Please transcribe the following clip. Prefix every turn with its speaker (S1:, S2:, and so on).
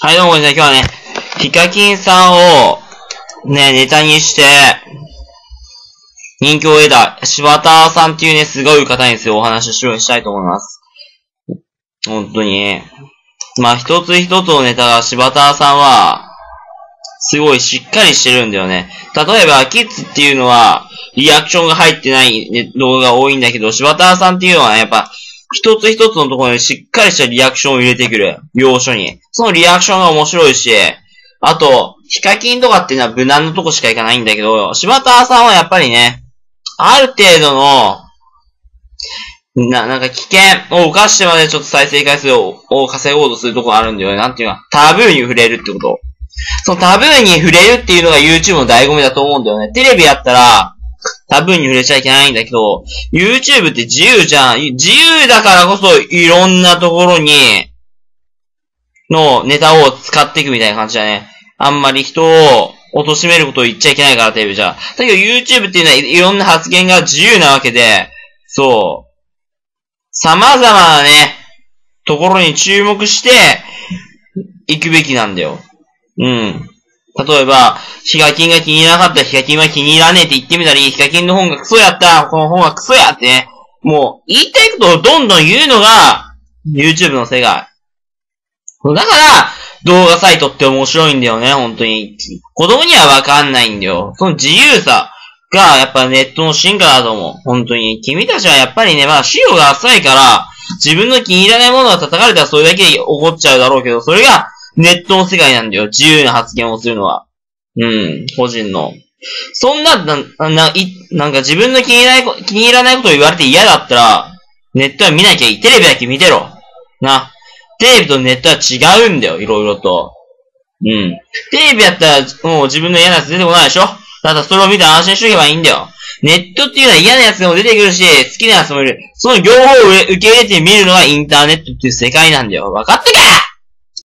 S1: はい、どうもこんにちは。今日はね、ヒカキンさんを、ね、ネタにして、人気を得た、柴田さんっていうね、すごい方にですよ、お話をししたいと思います。本当に。まあ、一つ一つのネタが柴田さんは、すごいしっかりしてるんだよね。例えば、キッズっていうのは、リアクションが入ってない、動画が多いんだけど、柴田さんっていうのは、ねやっぱ、一つ一つのところにしっかりしたリアクションを入れてくる。要所に。そのリアクションが面白いし、あと、ヒカキンとかっていうのは無難のとこしか行かないんだけど、柴田さんはやっぱりね、ある程度の、な、なんか危険を犯してまでちょっと再生回数を稼ごうとするとこあるんだよね。なんていうか、タブーに触れるってこと。そのタブーに触れるっていうのが YouTube の醍醐味だと思うんだよね。テレビやったら、タブーに触れちゃいけないんだけど、YouTube って自由じゃん。自由だからこそいろんなところに、のネタを使っていくみたいな感じだね。あんまり人を貶めることを言っちゃいけないからテレビじゃ。だけど YouTube っていうのはいろんな発言が自由なわけで、そう。様々なね、ところに注目して、行くべきなんだよ。うん。例えば、ヒカキンが気に入らなかったらヒカキンは気に入らねえって言ってみたり、ヒカキンの本がクソやったこの本はクソやってね、もう言いたいことをどんどん言うのが、YouTube の世界。だから、動画サイトって面白いんだよね、本当に。子供にはわかんないんだよ。その自由さが、やっぱネットの進化だと思う。本当に。君たちはやっぱりね、まあ、資料が浅いから、自分の気に入らないものが叩かれたらそれだけで怒っちゃうだろうけど、それが、ネットの世界なんだよ。自由な発言をするのは。うん、個人の。そんな、な、な、い、なんか自分の気に入らない、気に入らないことを言われて嫌だったら、ネットは見なきゃいい。テレビだけ見てろ。な。テレビとネットは違うんだよ、いろいろと。うん。テレビやったら、もう自分の嫌なやつ出てこないでしょただそれを見て安心しとけばいいんだよ。ネットっていうのは嫌なやつでも出てくるし、好きなやつもいる。その両方を受け入れて見るのがインターネットっていう世界なんだよ。分かってか